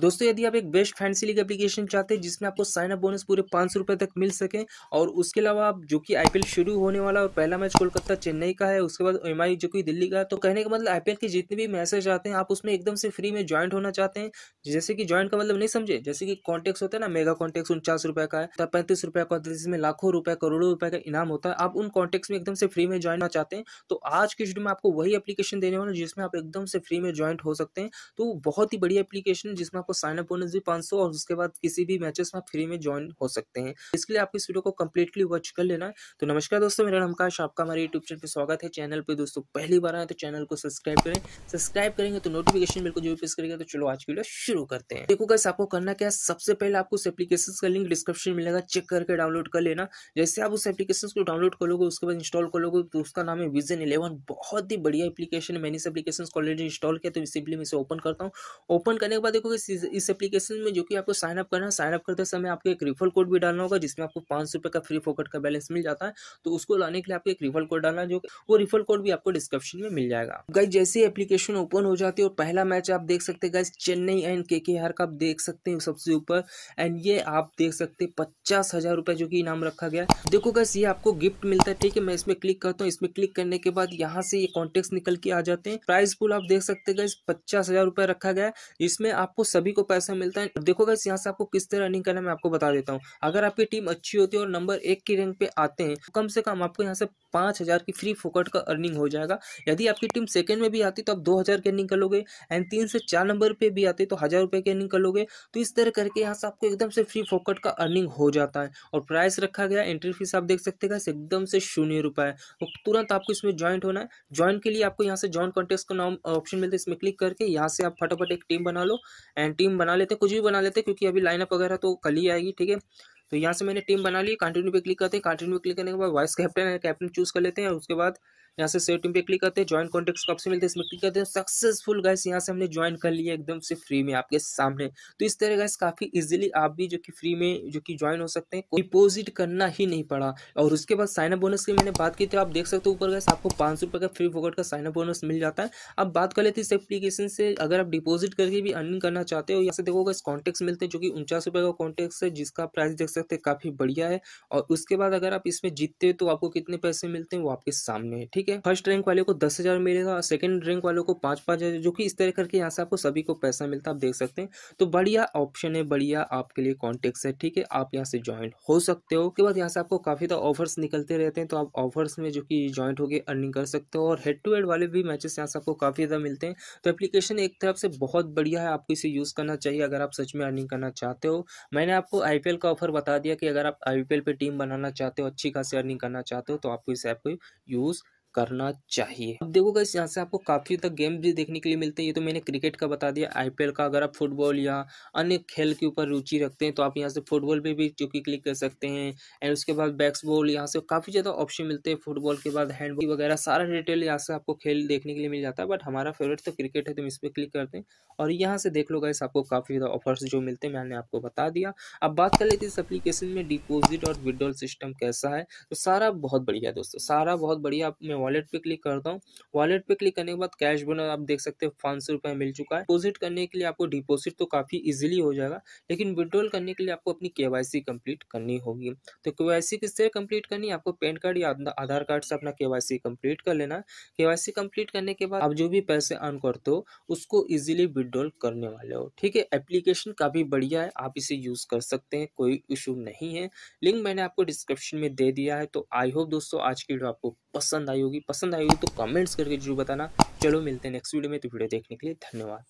दोस्तों, यदि आप एक बेस्ट फैंसी लीग एप्लीकेशन चाहते हैं, जिसमें आपको साइन अप बोनस पूरे पाँच सौ रुपये तक मिल सके, और उसके अलावा आप जो कि आईपीएल शुरू होने वाला और पहला मैच कोलकाता चेन्नई का है, उसके बाद एमआई जो कि दिल्ली का है तो कहने का मतलब आईपीएल के जितने भी मैसेज आते हैं, आप उसमें एकदम से फ्री में ज्वाइंट होना चाहते हैं। जैसे कि ज्वाइंट का मतलब नहीं समझे? जैसे कि कॉन्टेक्ट होता है ना मेगा कॉन्टेक्ट उनचास रुपए का है तो पैंतीस रुपए का जिसमें लाखों रुपए, करोड़ों रुपए का इनाम होता है। आप उन कॉन्टेक्ट में एकदम से फ्री में ज्वाइन होना चाहते हैं तो आज की वीडियो में आपको वही एप्लीकेशन देने वाला जिसमें आप एकदम से फ्री में ज्वाइंट हो सकते हैं। तो बहुत ही बढ़िया एप्लीकेशन जिसमें आपको साइन अप बोनस भी पाँच और उसके बाद किसी भी मैचेस में फ्री में ज्वाइन हो सकते हैं। इसके लिए आप इस वीडियो को कम्प्लीटली वॉच कर लेना तो नमस्कार दोस्तों, मेरा नाम काश, आपका हमारे यूट्यूब चैनल पर स्वागत है। चैनल पर दोस्तों, पहली बार आए तो चैनल को सब्सक्राइब करें। सब्सक्राइब करेंगे तो नोटिफिकेशन बिल्कुल जो प्रेस करेगा। तो चलो आज की वीडियो शुरू करते हैं। देखो कैसे आपको करना क्या है? सबसे पहले आपको उस एप्लीकेशन का लिंक डिस्क्रिप्शन मिलेगा। चेक करके डाउनलोड कर लेना। जैसे आप उस एप्लीकेशन को डाउनलोड करोगे उसके बाद इंस्टॉल करोगे तो उसका नाम है विजन इलेवन बहुत ही बढ़िया एप्लीकेशन है। मैंने इस एप्लीकेशन को ऑलरेडी इंस्टॉल किया तो सिंपली मैं इसे ओपन करता हूँ। ओपन करने के बाद देखो इस एप्लीकेशन में जो कि आपको साइन अप करना है। साइन अप करते समय आपको एक रिफल कोड भी डालना होगा, जिसमें आपको पाँच सौ रुपये का फ्री फोकट का बैलेंस मिल जाता है। तो उसको लाने के लिए आपको एक रिफल कोड डालना है, जो वो रिफल कोड भी आपको डिस्क्रिप्शन में मिल जाएगा। गाइज़ जैसे एप्लीकेशन ओपन हो जाती है और पहला मैच आप देख सकते हैं गाइज़ चेन्नई एंड के के आर का आप देख सकते हैं सबसे ऊपर। एंड ये आप देख सकते हैं पचास हज़ार रुपये जो कि इनाम रखा गया देखो गैस ये आपको गिफ्ट मिलता है, ठीक है? मैं इसमें क्लिक करता हूँ। इसमें क्लिक करने के बाद यहाँ से ये कॉन्टेक्ट निकल के आ जाते हैं। प्राइस पुल आप देख सकते हैं गैस पचास हज़ार रुपये रखा गया है। इसमें आपको सभी को पैसा मिलता है। देखो गैस यहाँ से आपको किस तरह रनिंग करना मैं आपको बता देता हूँ। अगर आपकी टीम अच्छी होती है और नंबर एक की रैंक पे आते हैं तो कम से कम आपको यहाँ से पाँच हज़ार की फ्री फोकट का अर्निंग हो जाएगा। यदि आपकी टीम सेकंड में भी आती तो आप दो हज़ार की अर्निंग कर लोगे एंड तीन से चार नंबर पे भी आते तो हज़ार रुपये की अर्निंग कर लोगे। तो इस तरह करके यहाँ से आपको एकदम से फ्री फोकट का अर्निंग हो जाता है। और प्राइस रखा गया एंट्री फ़ीस आप देख सकते हैं एकदम से शून्य रुपये तो तुरंत आपको इसमें ज्वाइंट होना है। ज्वाइन के लिए आपको यहाँ से ज्वाइन कॉन्टेस्ट का नाम ऑप्शन मिलता है। इसमें क्लिक करके यहाँ से आप फटाफट एक टीम बना लो एंड टीम बना लेते हैं कुछ भी बना लेते हैं क्योंकि अभी लाइनअप वगैरह तो कल ही आएगी, ठीक है? तो यहाँ से मैंने टीम बना ली कंटिन्यू पे क्लिक करते हैं कंटिन्यू पे क्लिक करने के बाद वाइस कैप्टन कैप्टन चूज़ कर लेते हैं उसके बाद यहाँ से सेव टीम पे क्लिक करते हैं ज्वाइन कॉन्टेक्ट कब से मिलते हैं, इसमें क्लिक करते हैं सक्सेसफुल गैस यहाँ से हमने ज्वाइन कर लिया एकदम से फ्री में आपके सामने। तो इस तरह गैस काफ़ी इजीली आप भी जो कि फ्री में जो कि ज्वाइन हो सकते हैं डिपोजिट करना ही नहीं पड़ा। और उसके बाद साइन अप बोनस की मैंने बात की थी, आप देख सकते हो ऊपर गैस आपको पाँच सौ का फ्री फोकट का साइन अप बोनस मिल जाता है। अब बात कर लेते इस एप्लीकेशन से, अगर आप डिपोजिट करके भी अर्निंग करना चाहते हो, यहाँ से देखो गैस कॉन्टेक्ट मिलते हैं, जो कि उनचास का कॉन्टेक्ट है, जिसका प्राइस देख सकते हैं, काफ़ी बढ़िया है। और उसके बाद अगर आप इसमें जीतते हो तो आपको कितने पैसे मिलते हैं, वो आपके सामने है, ठीक है? फ़र्स्ट रैंक वाले को दस हज़ार मिलेगा सेकंड रैंक वालों को पाँच पाँच हज़ार, जो कि इस तरह करके यहाँ से आपको सभी को पैसा मिलता है, आप देख सकते हैं। तो बढ़िया ऑप्शन है, बढ़िया आपके लिए कॉन्टेक्ट है, ठीक है? आप यहाँ से ज्वाइन हो सकते हो। उसके बाद यहाँ से आपको काफ़ी ज़्यादा ऑफर्स निकलते रहते हैं तो आप ऑफर्स में जो कि ज्वाइंट होकर अर्निंग कर सकते हो, और हेड टू हेड वाले भी मैचेस यहाँ से आपको काफ़ी ज़्यादा मिलते हैं। तो एप्लीकेशन एक तरफ़ से बहुत बढ़िया है, आपको इसे यूज़ करना चाहिए, अगर आप सच में अर्निंग करना चाहते हो। मैंने आपको आईपीएल का ऑफ़र बता दिया कि अगर आप आई पे टीम बनाना चाहते हो, अच्छी खासी अर्निंग करना चाहते हो तो आपको इस ऐप को यूज़ करना चाहिए। अब देखो गाइस यहाँ से आपको काफ़ी तक गेम भी देखने के लिए मिलते हैं। ये तो मैंने क्रिकेट का बता दिया आईपीएल का, अगर आप फुटबॉल या अन्य खेल के ऊपर रुचि रखते हैं तो आप यहाँ से फुटबॉल पे भी चूँकि क्लिक कर सकते हैं। एंड उसके बाद बैक्सबॉल यहाँ से काफ़ी ज़्यादा ऑप्शन मिलते हैं फुटबॉल के बाद हैंडबॉल वगैरह, सारा डिटेल यहाँ से आपको खेल देखने के लिए मिल जाता है। बट हमारा फेवरेट तो क्रिकेट है तो इस पर क्लिक करते हैं। और यहाँ से देख लो गाइस आपको काफ़ी ज़्यादा ऑफर्स जो मिलते हैं, मैंने आपको बता दिया। अब बात कर लेते इस एप्लीकेशन में डिपोजिट और विड्रॉल सिस्टम कैसा है। तो सारा बहुत बढ़िया दोस्तों, सारा बहुत बढ़िया मैं वॉलेट पे क्लिक करता हूँ। वॉलेट पे क्लिक करने के बाद कैश बोनस आप देख सकते हैं पाँच सौ रुपये मिल चुका है। डिपोजिट करने के लिए आपको डिपोजिट तो काफ़ी इजीली हो जाएगा, लेकिन विड्रॉल करने के लिए आपको अपनी के वाई सी कंप्लीट करनी होगी। तो के वाई सी किससे कंप्लीट करनी है? आपको पैन कार्ड या आधार कार्ड से अपना के वाई सी कंप्लीट कर लेना के वाई सी कंप्लीट करने के बाद आप जो भी पैसे अर्न करते हो, उसको ईजिली विड्रॉल करने वाले हो। ठीक है एप्लीकेशन काफ़ी बढ़िया है, आप इसे यूज़ कर सकते हैं, कोई इशू नहीं है। लिंक मैंने आपको डिस्क्रिप्शन में दे दिया है तो आई होप दोस्तों आज की वीडियो आपको पसंद आई होगी पसंद आई होगी तो कमेंट्स करके ज़रूर बताना। चलो मिलते हैं नेक्स्ट वीडियो में तो वीडियो देखने के लिए धन्यवाद।